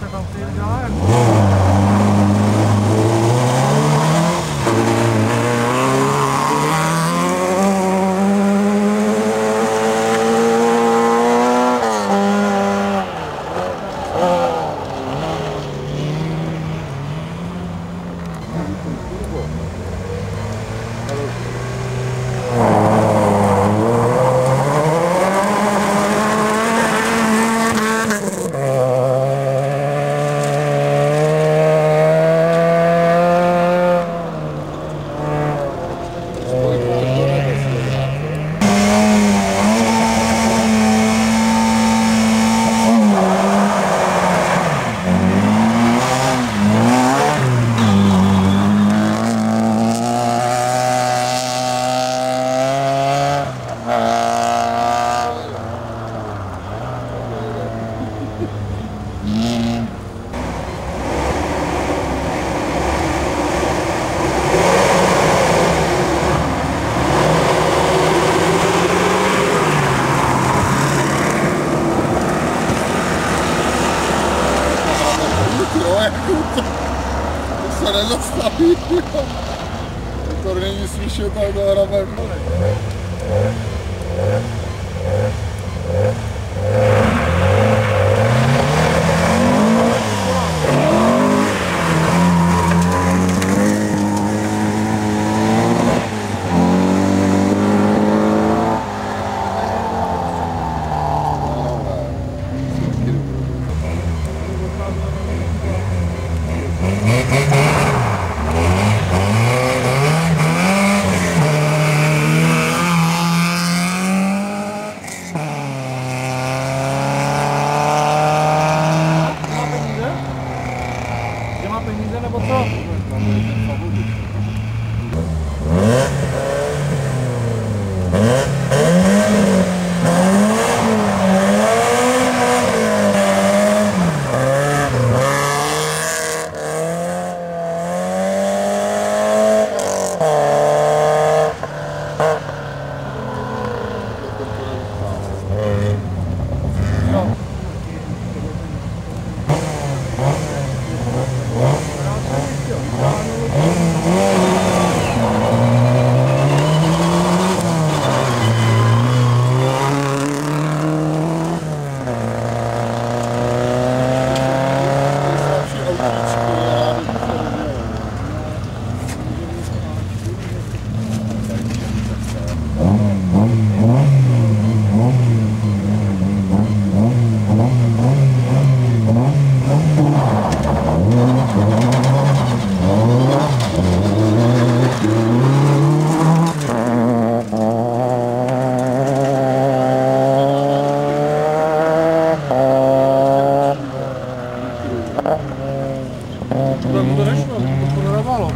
para Valteira, se nezastaví, jo. To není slyšet tak do hrabem. Mu